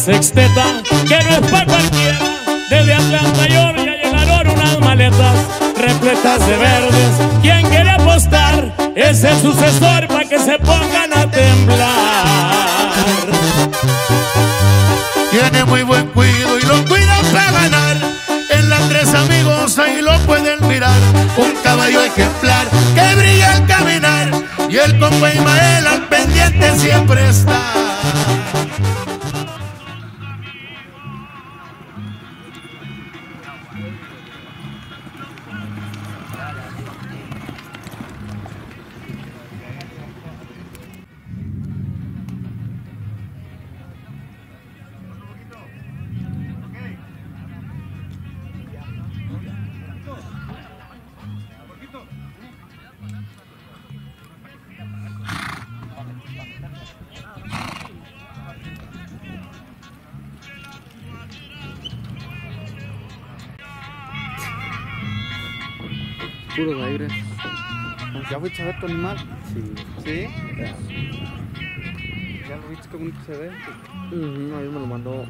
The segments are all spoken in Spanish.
sexteta que no es para cualquiera. Desde Atlanta, Georgia llegaron unas maletas repletas de verdes. Quien quiere apostar es el sucesor para que se pongan a temblar. Tiene muy buen cuido y lo cuida para ganar. En las tres amigos ahí lo pueden mirar. Un caballo ejemplar que brilla al caminar. Y el con Guaymael al pendiente siempre está. Fuiste a ver tu animal? Sí. ¿Sí? ¿Ya lo viste qué bonito se ve? Uh ahí me lo mandó.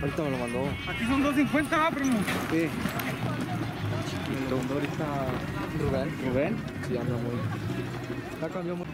Ahorita me lo mandó. Aquí son 2.50, ¿ah, primo? Sí. Me lo mandó ahorita Rubén. ¿Rubén? Sí, anda muy. Ya cambió muy.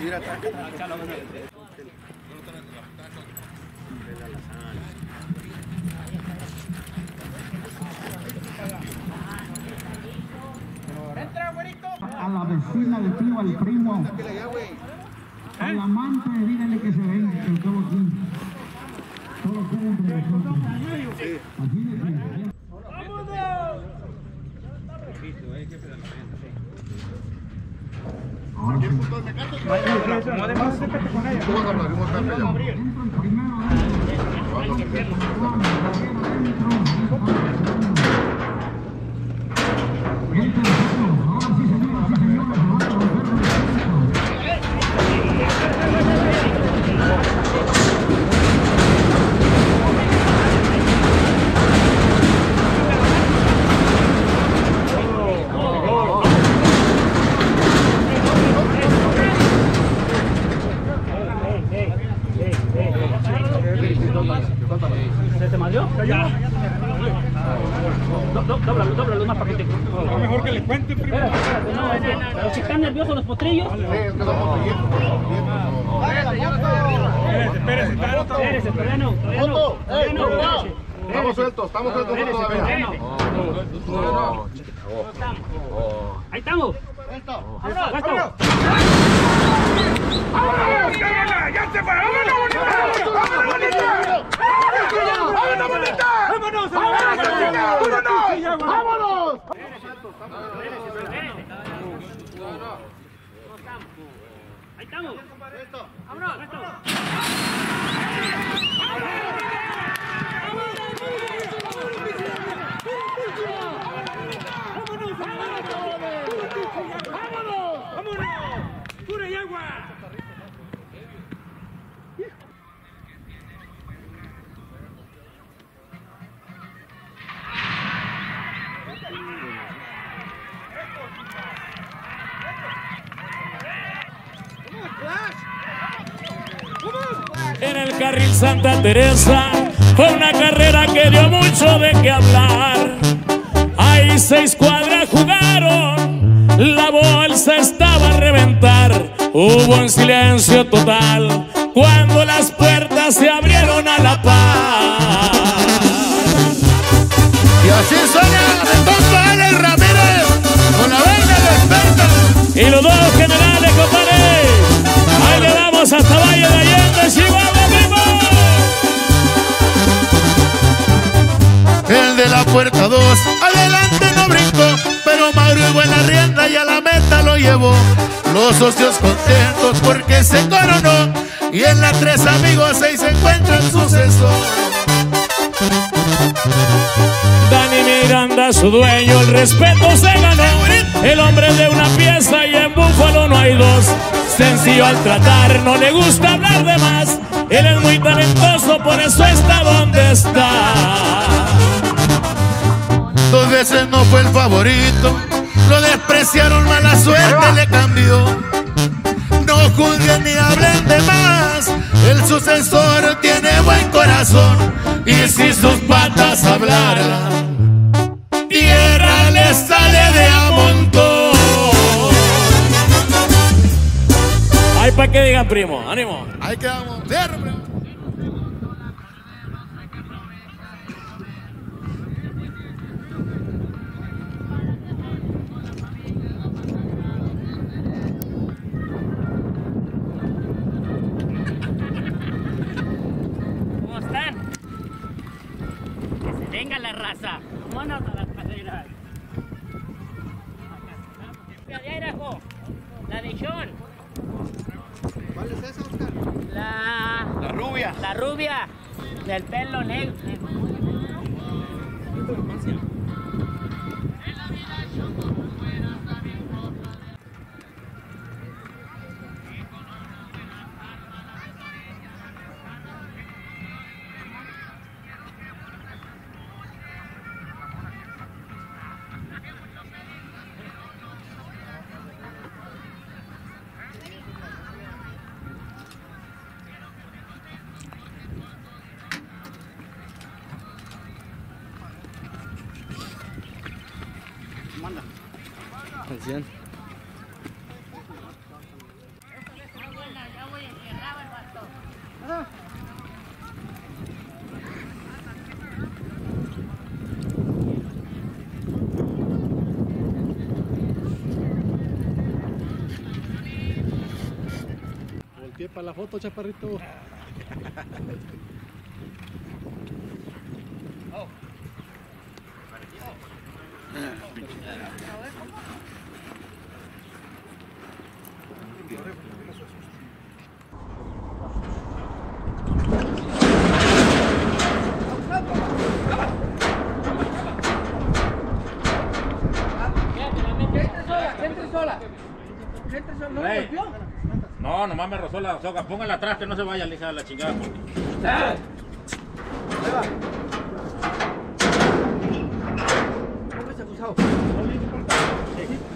¿Quién lo va Fue una carrera que dio mucho de qué hablar. Ahí seis cuadras jugaron, la bolsa estaba a reventar. Hubo un silencio total cuando las puertas se abrieron a la paz. Y así suena de compa Alex Ramírez con la banda desperta. Y los dos generales, compadre. Ahí le vamos hasta Valle de Allende, puerta 2, adelante no brincó, pero Mauro y buena rienda y a la meta lo llevó. Los socios contentos porque se coronó y en la tres amigos ahí se encuentra el sucesor. Dani Miranda, su dueño, el respeto se ganó. El hombre de una pieza y en Búfalo no hay dos. Sencillo al tratar, no le gusta hablar de más. Él es muy talentoso, por eso está donde está. Dos veces no fue el favorito, lo despreciaron, mala suerte le cambió. No juzguen ni hablen de más, el sucesor tiene buen corazón. Y si sus patas hablaran, tierra le sale de a montón. Ay, para que digan, primo, ánimo. Ahí quedamos, Que se venga la raza. Vámonos a las jo. La de Sean. ¿Cuál es esa, Oscar? La. La rubia. La rubia. Del pelo negro. La foto, chaparrito. Soga. Póngala atrás que no se vaya, lija de la chingada. porque-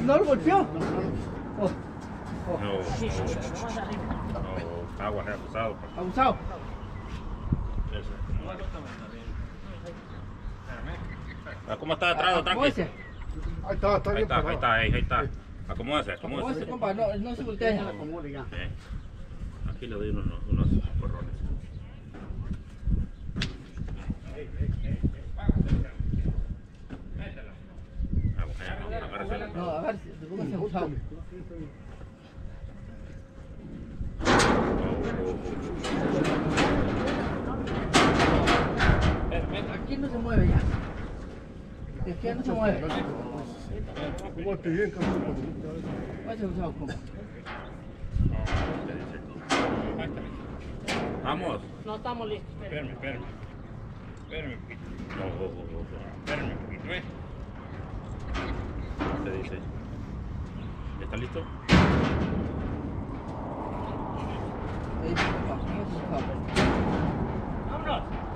¿No lo golpeó? No, no, no, agua, es abusado. pues. Abusado. Ah, ¿Cómo está atrás? Tranqui. Ahí está, está Ahí está, ahí está, ahí, ahí está. Acomódese, Acomódese, acomódese. compa. No, no se voltea. Sí. Aquí le doy unos, unos porrones. No, a ver, póngase abusado. Aquí no se mueve ya. De aquí ya no se mueve. Acomódate bien, cabrón. Póngase abusado, Vamos. No estamos listos. Espérame, espérame. Espérame un poquito. No, no, no, no. Espérame un poquito, ¿eh? ¿Qué te dice? ¿Ya está listo? Vámonos.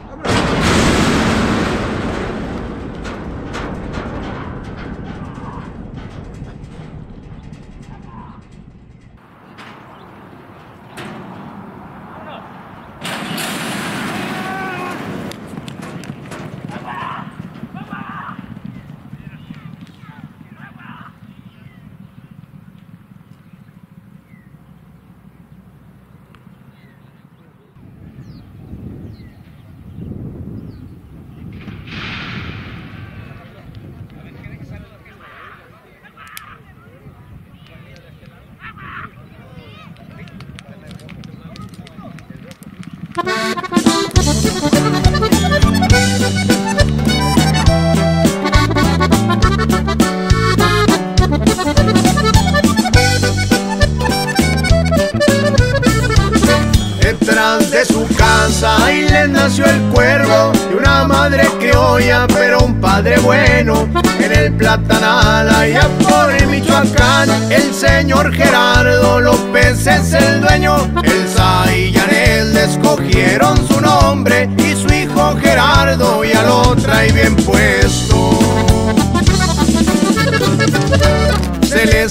Su casa ahí le nació el cuervo de una madre oía pero un padre bueno. En el platanal allá por el Michoacán el señor Gerardo López es el dueño. Elsa y Janet le escogieron su nombre y su hijo Gerardo ya lo trae bien puesto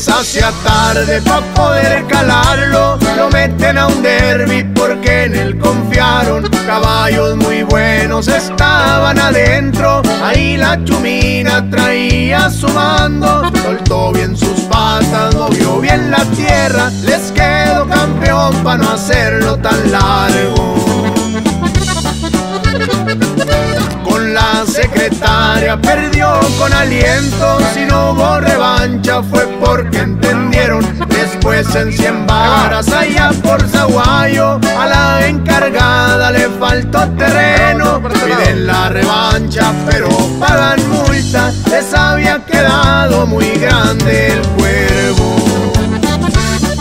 hacía tarde para poder calarlo. Lo meten a un derby porque en él confiaron. Caballos muy buenos estaban adentro. Ahí la chumina traía su mando. Soltó bien sus patas, movió bien la tierra. Les quedó campeón para no hacerlo tan largo. Secretaria perdió con aliento. Si no hubo revancha fue porque entendieron. Después en cien varas allá por Zaguayo. A la encargada le faltó terreno. Piden la revancha pero pagan multa. Les había quedado muy grande el cuervo.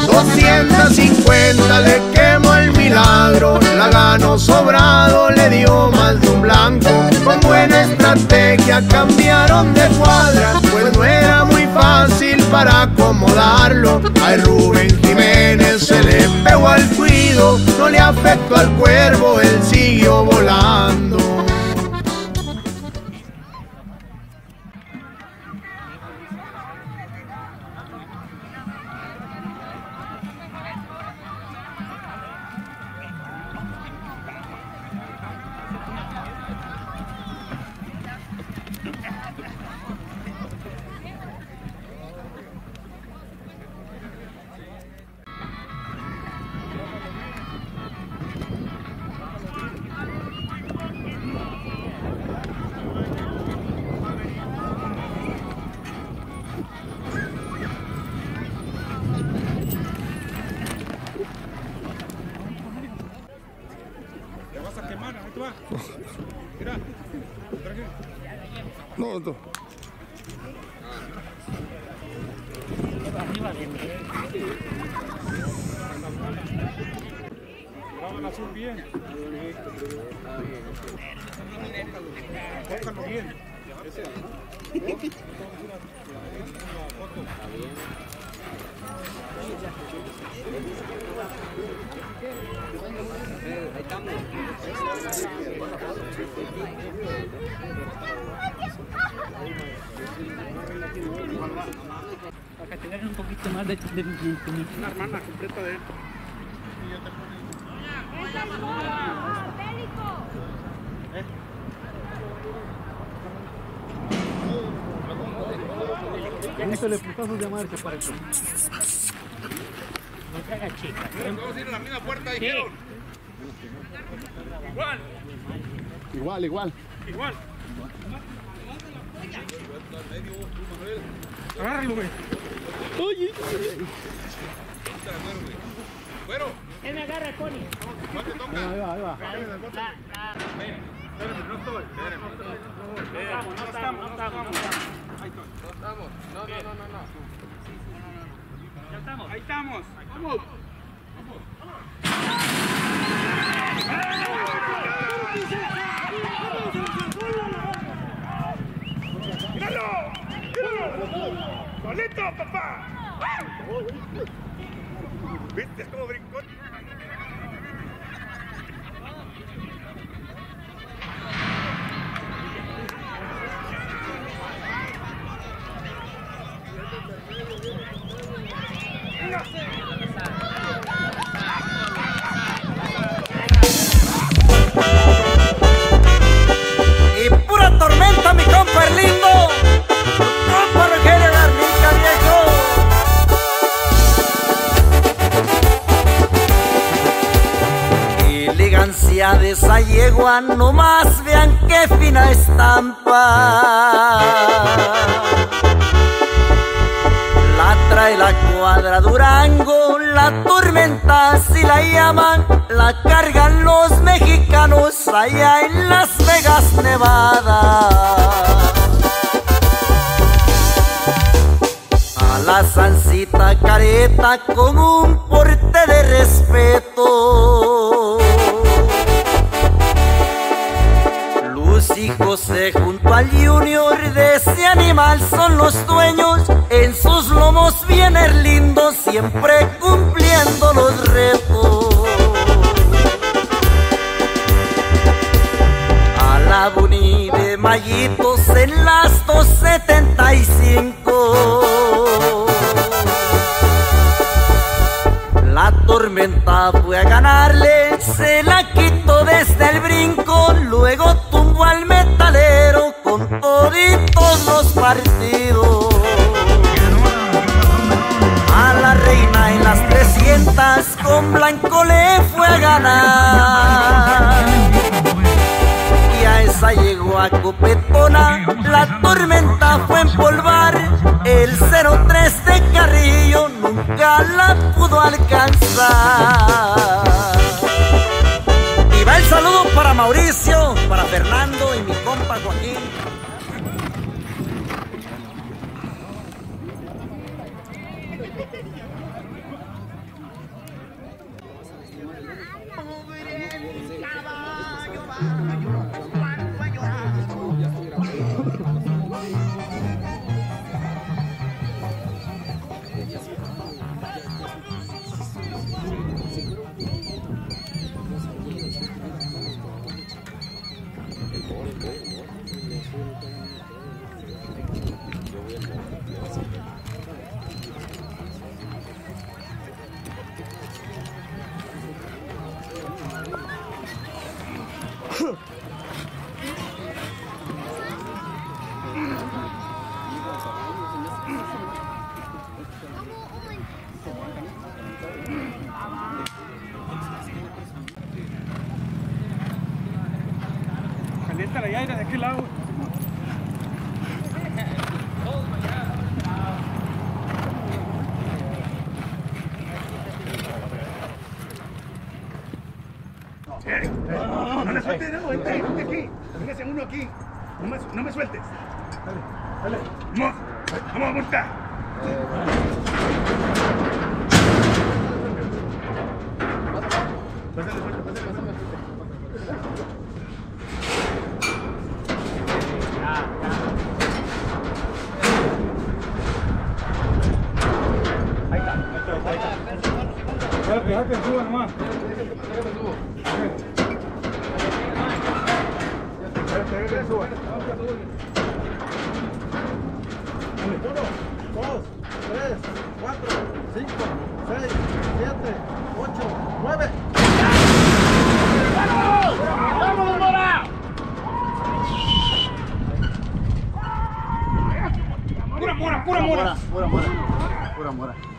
250 le quemó el milagro, la ganó sobrado, le dio más de un blanco. Con buena estrategia cambiaron de cuadra, pues no era muy fácil para acomodarlo. Ay Rubén Jiménez se le pegó al cuido, no le afectó al cuervo, él siguió volando. Para que tengan un poquito más de, de, de- Una hermana completa de él. Pregúntale putazos de marcha para eso. no se haga chica. Vamos a ir a la misma puerta, Sí. dijeron. Igual, Igual, igual. igual. Agárralo, güey. Bueno, Él me agarra, Connie. ¿cuál te toca? Ahí va, ahí va. Espérame, no estoy. no estamos, no estamos, no estamos, no estamos. No, no, no, no, no. Ya estamos. Ahí estamos. Vamos. ¡Míralo! ¡Solito, papá! ¿Viste cómo brincó? Yegua, nomás vean qué fina estampa. La trae la cuadra Durango, la tormenta así la llaman, la cargan los mexicanos allá en Las Vegas, Nevada. A la salsita careta con un porte de respeto. José junto al Junior de ese animal son los dueños. En sus lomos viene el lindo, siempre cumpliendo los retos. A la Buni de Mayitos en las 275. La tormenta fue a ganarle, se la quitó desde el brinco, luego tumbó al metalero con toditos los partidos. A la reina en las 300 con blanco le fue a ganar. Y a esa llegó a copetona, la tormenta fue empolvar. El 03 de Carrillo nunca la pudo alcanzar. Saludo para Mauricio, para Fernando y mi compa Joaquín. Mora.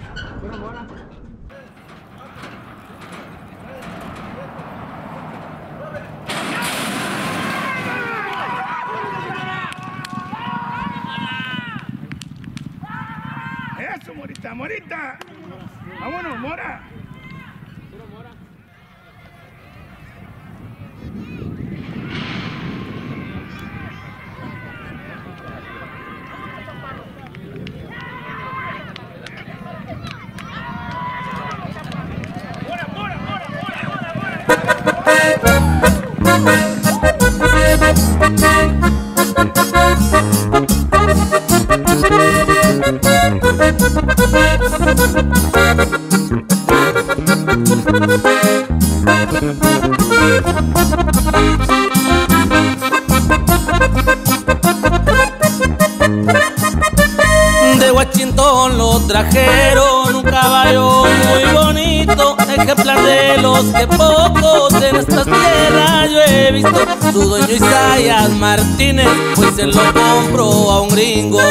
De Washington lo trajeron un caballo muy bonito, ejemplar de los que pocos Su dueño Isaías Martínez, pues se lo compró a un gringo.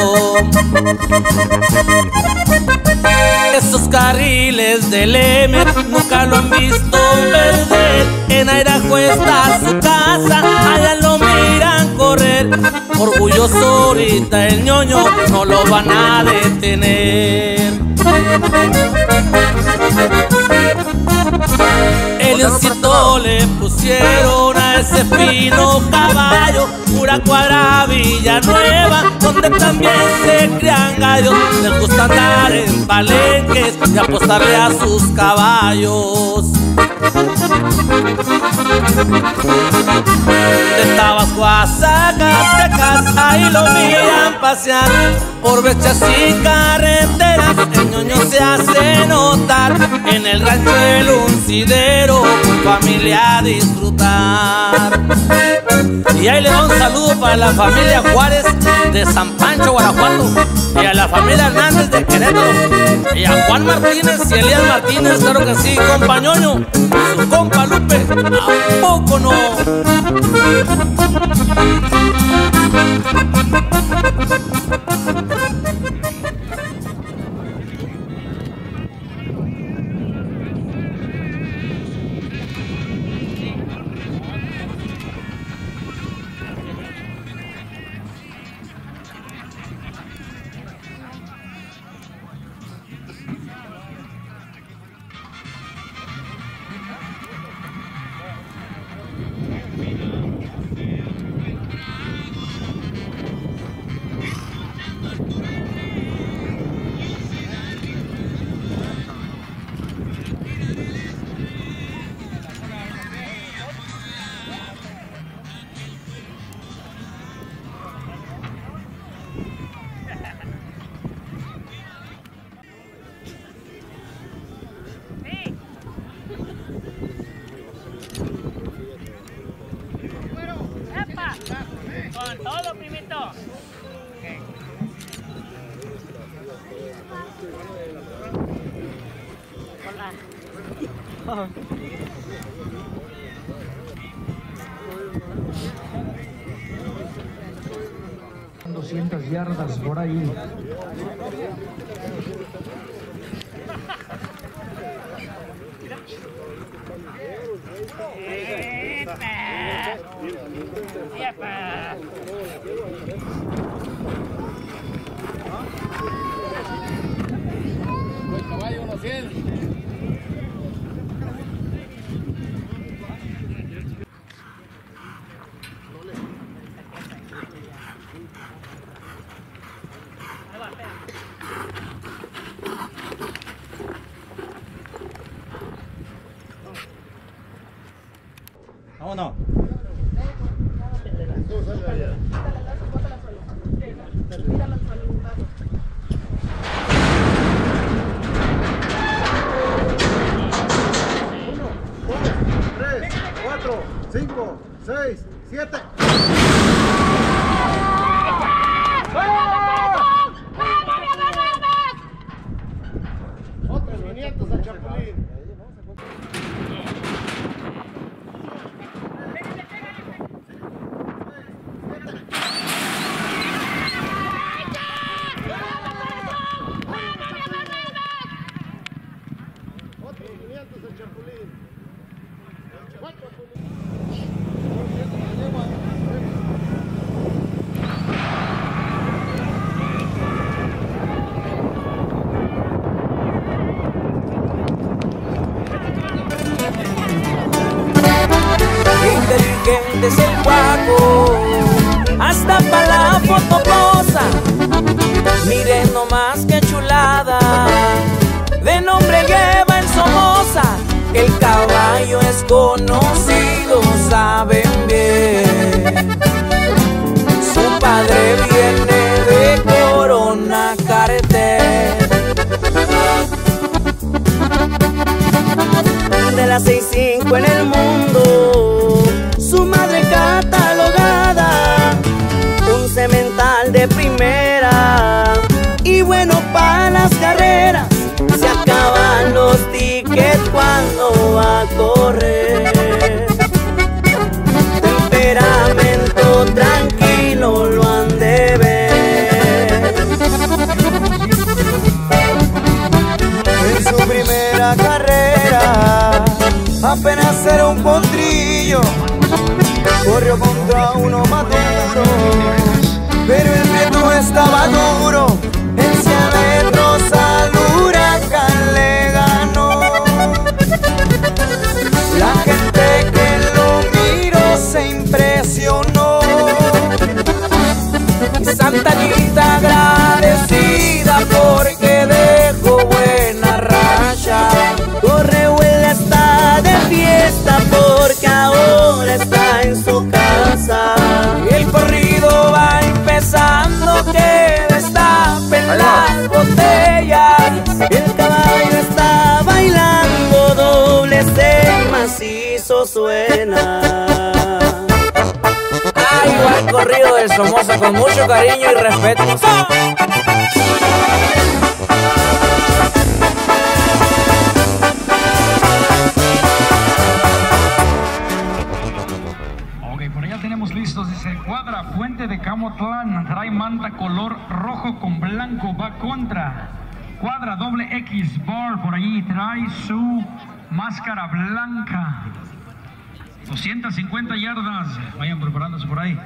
Esos carriles del M nunca lo han visto perder. En Airajo está su casa, allá lo miran correr. Orgulloso ahorita el ñoño, no lo van a detener. Pura cuadra Villanueva, donde también se crían gallos. Les gusta andar en palenques y apostarle a sus caballos. De Tabasco a Zacatecas, ahí lo miran pasear por brechas y carreteras. El ñoño se hace notar en el rancho del uncidero con familia disfrutar. Y ahí le doy un saludo para la familia Juárez de San Pancho, Guanajuato, y a la familia Hernández de Querétaro, y a Juan Martínez y Elías Martínez, claro que sí, compañoño, su compa Lupe, ¿a poco no? Hola. 200 yardas por ahí. Es conocido, saben bien. Su padre viene de Corona Cartel. de las seis cinco en el mundo. Su madre catalogada, un cemental de primera y bueno para las va a correr. Temperamento tranquilo lo han de ver. En su primera carrera, apenas era un potrillo, corrió contra uno maduro, pero el reto estaba duro, corrido de Somoza con mucho cariño y respeto. Cuadra, puente de Camotlán, trae manta color rojo con blanco, va contra. Cuadra doble X bar, por allí trae su máscara blanca. 250 yardas, vayan preparándose por ahí.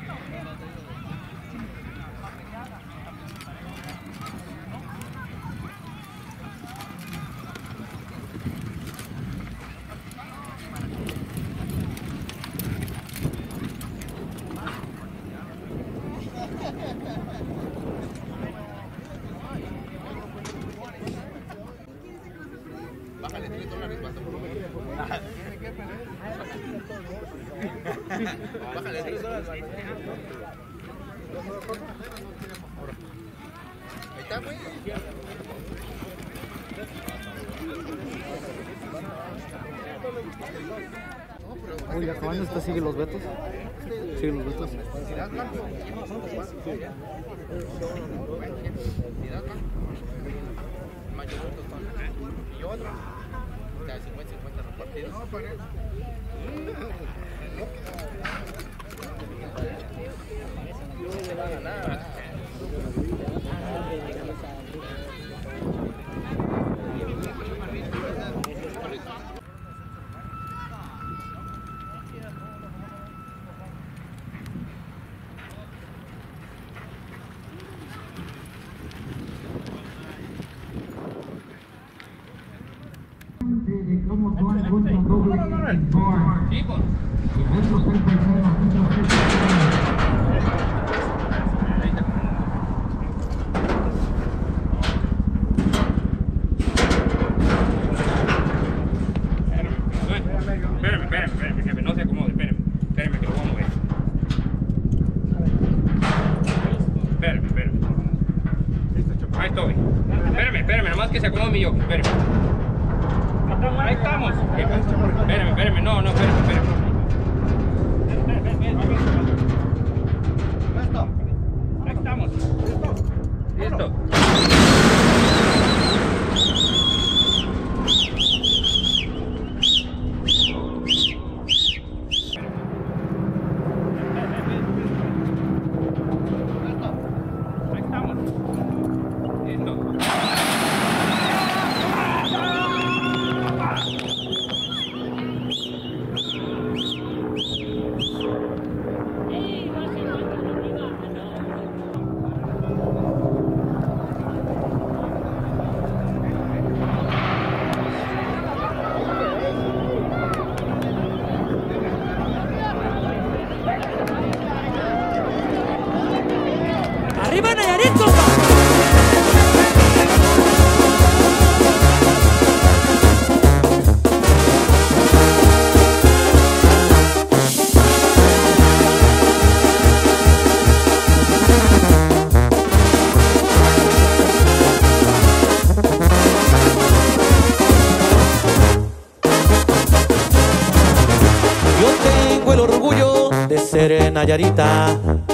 Sigue los vetos. Sigue los vetos. de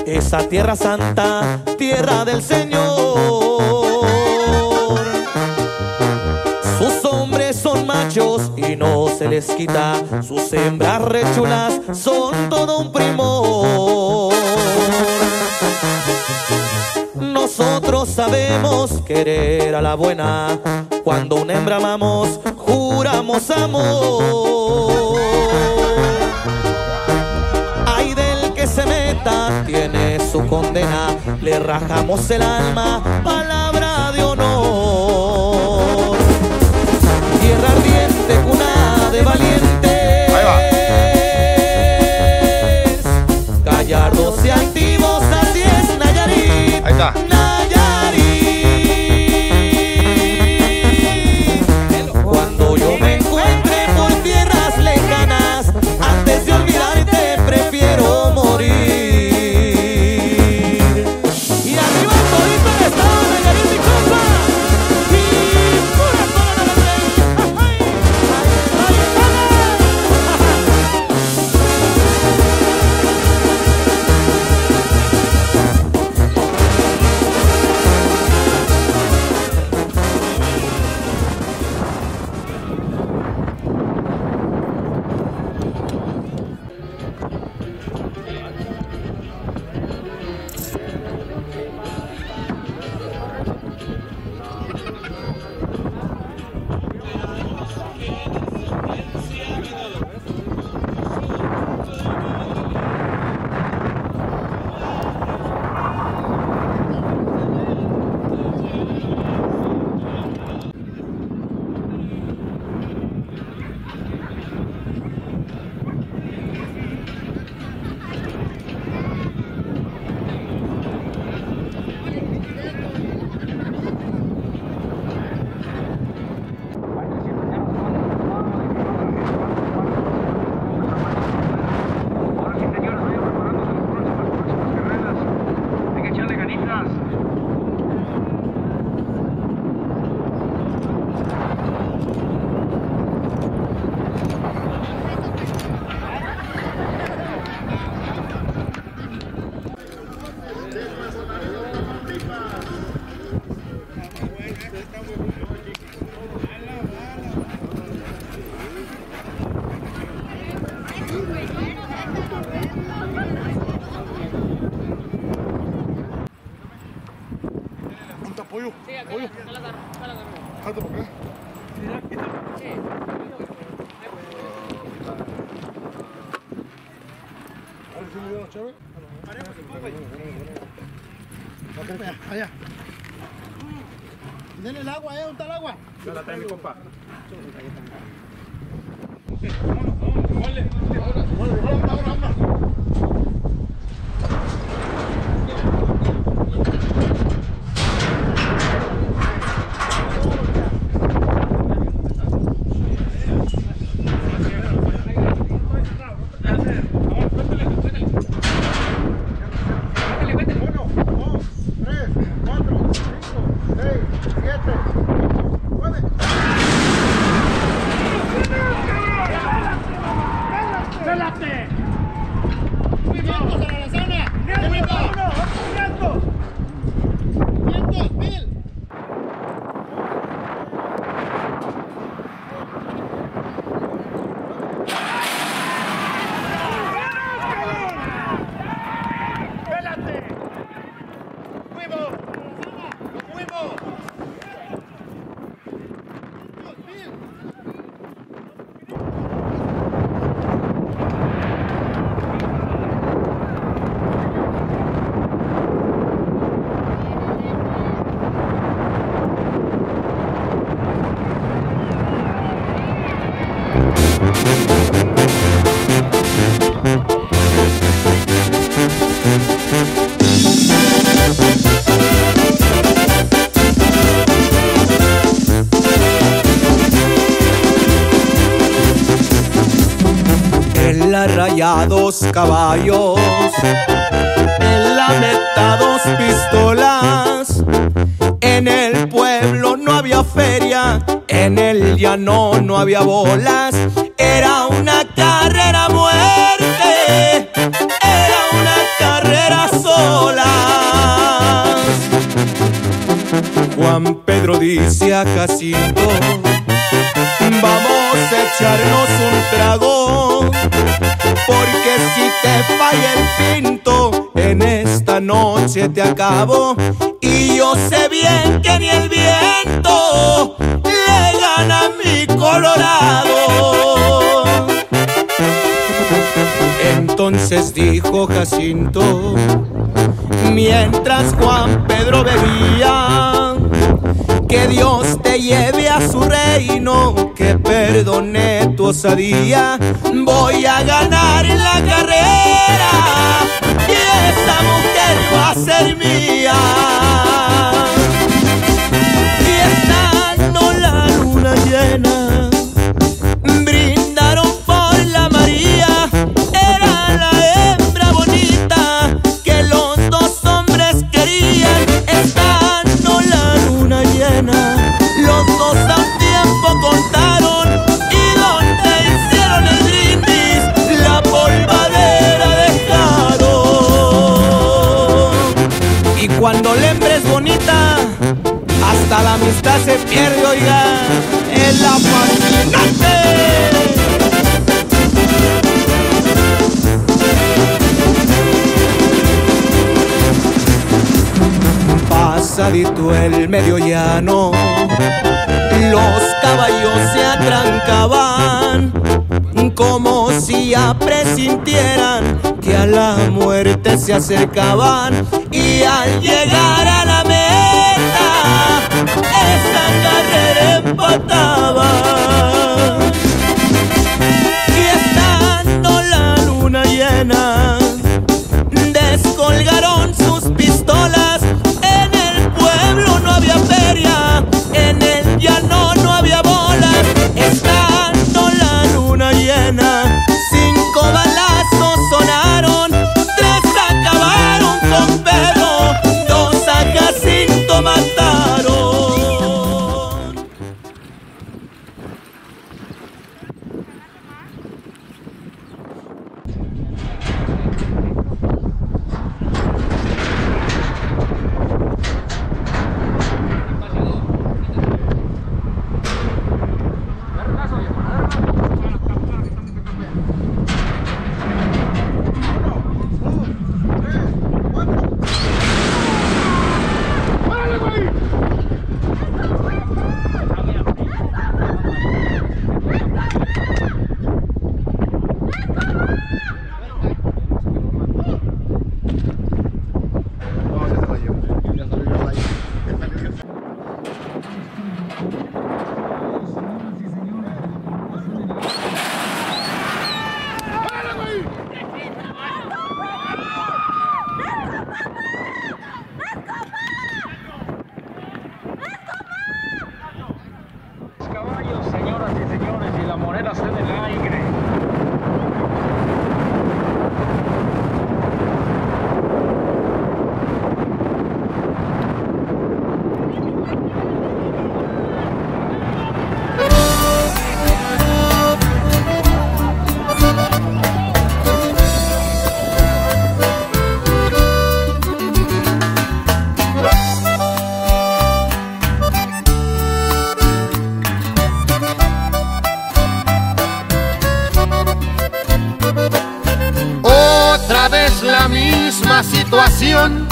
Esa tierra santa, tierra del Señor. Sus hombres son machos y no se les quita, sus hembras rechulas son todo un primor. Nosotros sabemos querer a la buena, cuando una hembra amamos, juramos amor. Su condena, le rajamos el alma, palabra de honor. Tierra ardiente, cuna de valientes. Gallardos y activos, así es Nayarit. Ahí está. El agua? Ya la dos caballos, en la meta dos pistolas. En el pueblo no había feria, en el llano no había bolas. Era una carrera muerte, era una carrera sola. Juan Pedro dice a Jacinto, vamos a echarnos un trago, porque si te falla el pinto, en esta noche te acabo. Y yo sé bien que ni el viento le gana a mi Colorado. Entonces dijo Jacinto, mientras Juan Pedro bebía, que Dios te lleve a su reino, que perdone tu osadía. Voy a ganar la carrera y esa mujer va a ser mía. Ya presintieran que a la muerte se acercaban y al llegar a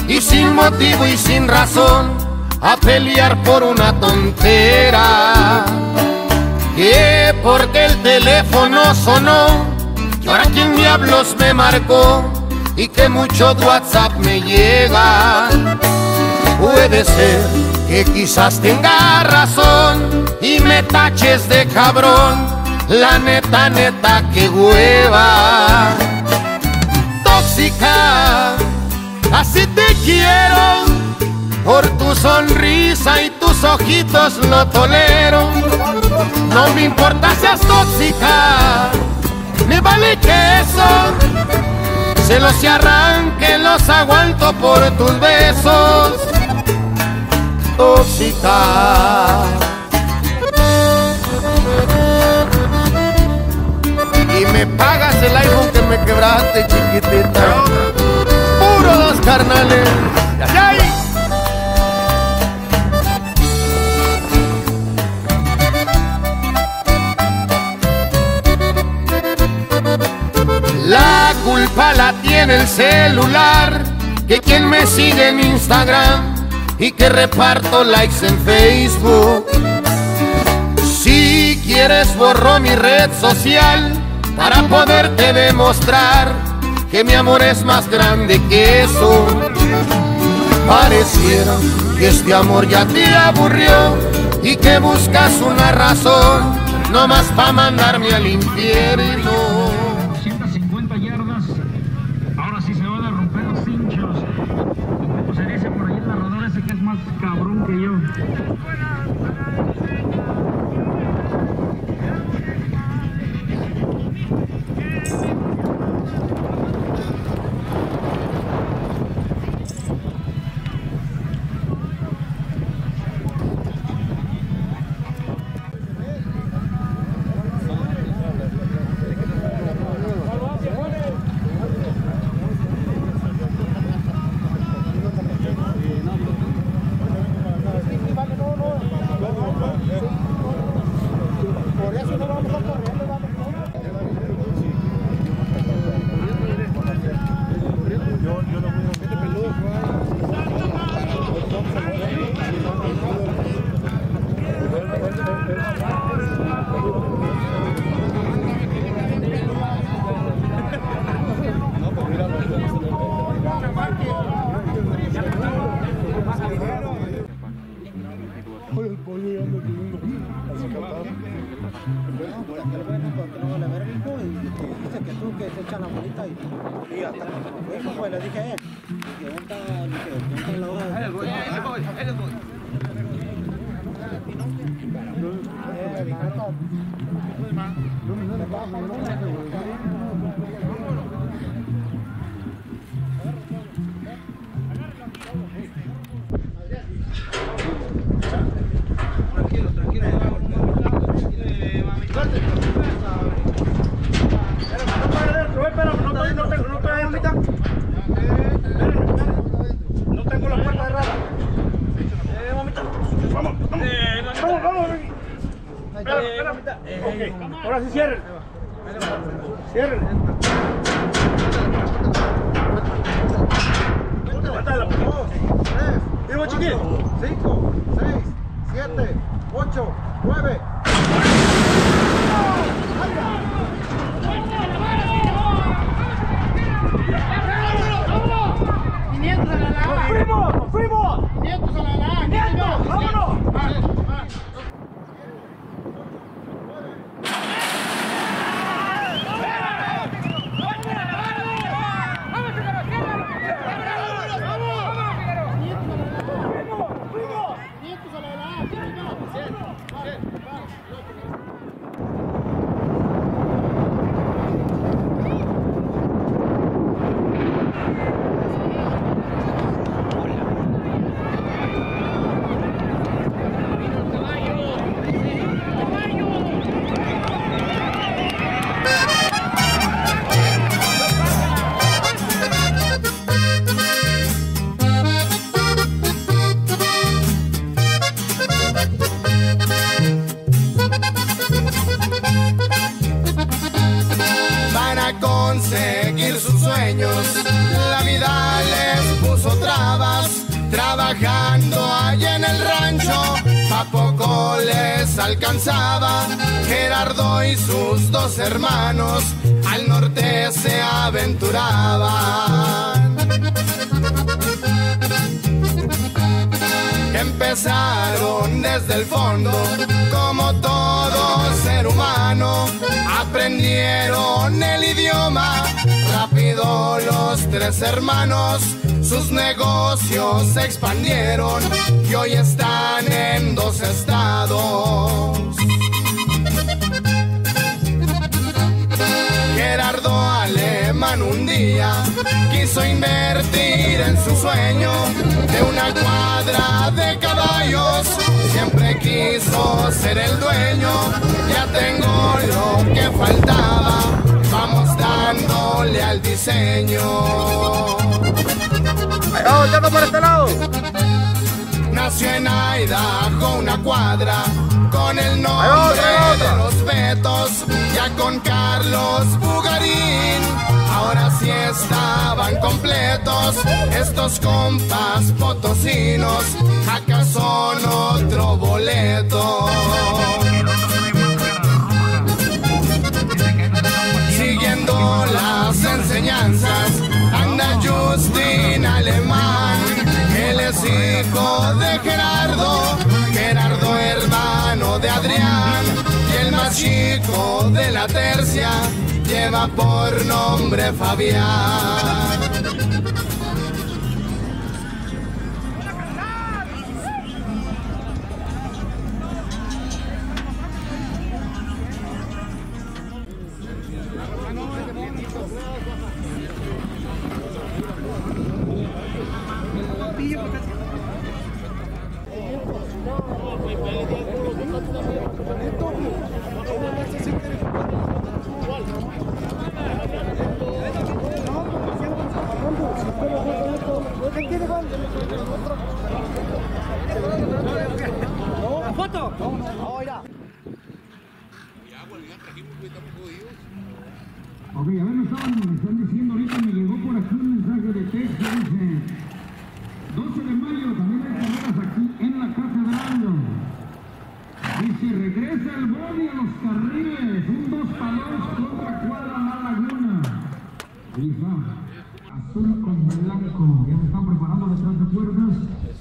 y sin motivo y sin razón a pelear por una tontera. Que porque el teléfono sonó, y ahora quién diablos me marcó y que mucho WhatsApp me llega. Puede ser que quizás tenga razón y me taches de cabrón, la neta, neta, que hueva. Tóxica, así te quiero, por tu sonrisa y tus ojitos lo tolero. No me importa seas tóxica, me vale que eso se los arranque, los aguanto por tus besos tóxica. Y me pagas el iPhone que me quebraste, chiquitita. Carnales. ¡Ay! La culpa la tiene el celular, que quien me sigue en Instagram y que reparto likes en Facebook. Si quieres borro mi red social para poderte demostrar que mi amor es más grande que eso. Pareciera que este amor ya te aburrió y que buscas una razón no más para mandarme al infierno. Ahora sí cierren. Cierren. Vivo chiquito. 5, 6, 7, 8, 9. Y hoy están en dos estados. Gerardo Alemán un día quiso invertir en su sueño de una cuadra de caballos. Siempre quiso ser el dueño, ya tengo lo que faltaba. Vamos dándole al diseño. vamos, ya por este lado. Nació en Idaho una cuadra con el nombre de los Betos, ya con Carlos Bugarín. Ahora sí estaban completos estos compas potosinos, acá son otro boleto. Siguiendo las enseñanzas, anda Justin de Gerardo, Gerardo hermano de Adrián. Y el más chico de la tercia lleva por nombre Fabián. Foto? No, mira. Ok, a ver, me estaban, me están diciendo ahorita, me llegó por aquí un mensaje de texto, dice 12 de mayo, también hay carreras aquí en la catedral. Dice, regresa el body a los carriles, un dos palos contra cuadra la laguna. Azul con blanco, ya se están preparando detrás de puertas.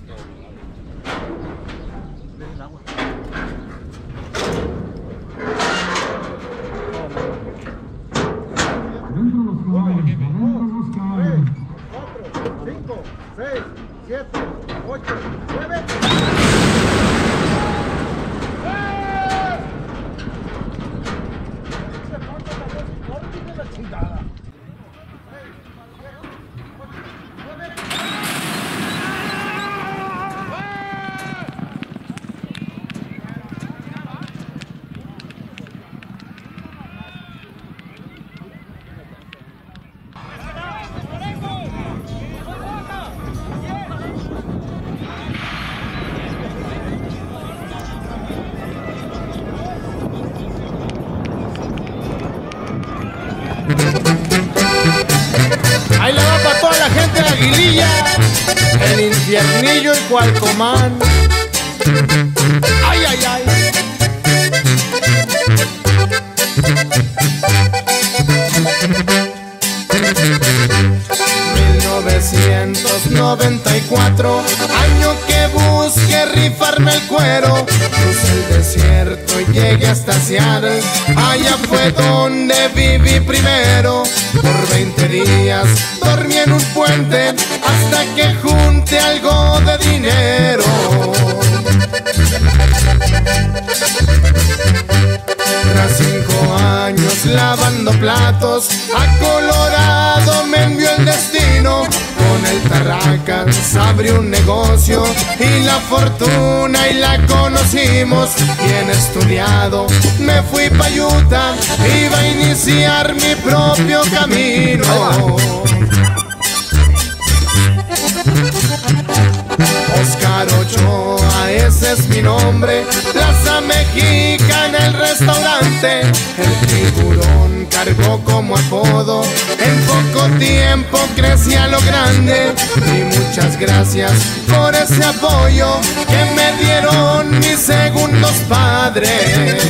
El infiernillo y Cualcomán. Ay, ay, ay. 1994, año que busqué rifarme el cuero, crucé el desierto y llegué hasta Seattle, allá fue donde viví primero, por 20 días dormí en un puente que junté algo de dinero. Tras cinco años lavando platos, a Colorado me envió el destino. Con el Tarracas abrí un negocio y la fortuna y la conocimos. Bien estudiado, me fui pa' Utah, iba a iniciar mi propio camino. Ese es mi nombre. La mexica en el restaurante. El tiburón cargó como apodo. En poco tiempo crecía lo grande. Y muchas gracias por ese apoyo que me dieron mis segundos padres.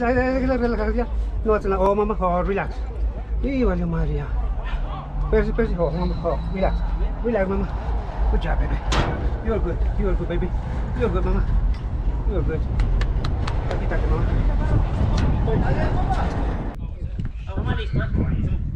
Relax, relax, relax, relax. No, ito lang. Oh, mama, oh, relax. Ih, wala Maria. Espérate, espérate. Oh, mama, oh, relax. Relax, mama. Good job, baby. You're good. You're good, baby. You're good, mama. You're good. Kita ka, mama. Vamos listo. ¿eh?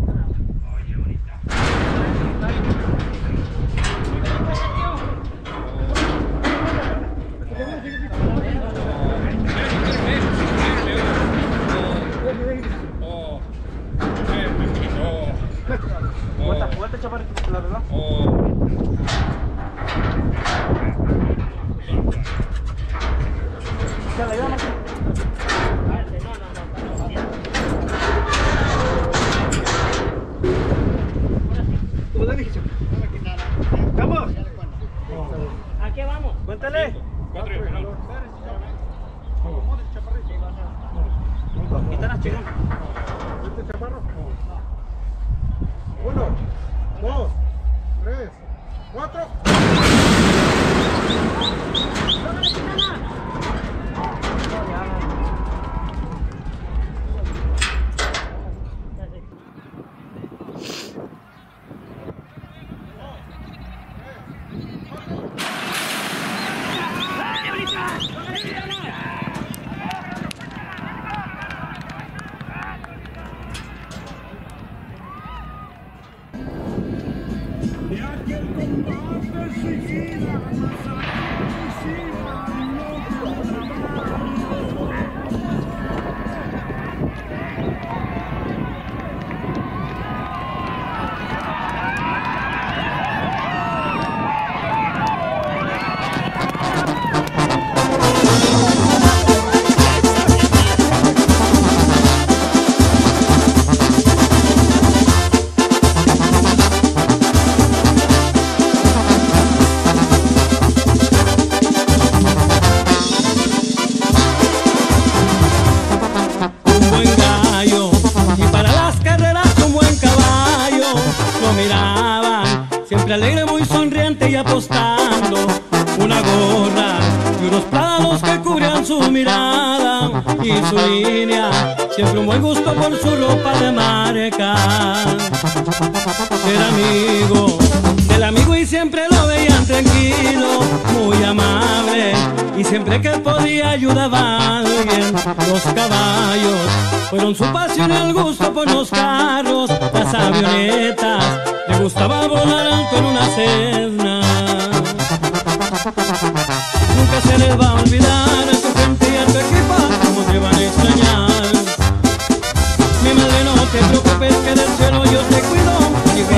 Aguanta, aguanta, chaparrito, la por su ropa de marca. Era amigo del amigo y siempre lo veían tranquilo, muy amable. y siempre que podía ayudaba a alguien. Los caballos fueron su pasión y el gusto por los carros, las avionetas. Le gustaba volar alto en una cena. Nunca se les va a olvidar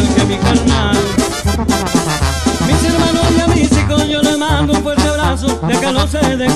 que mi carnal. Mis hermanos y a mis hijos yo les mando un fuerte abrazo, de que no se de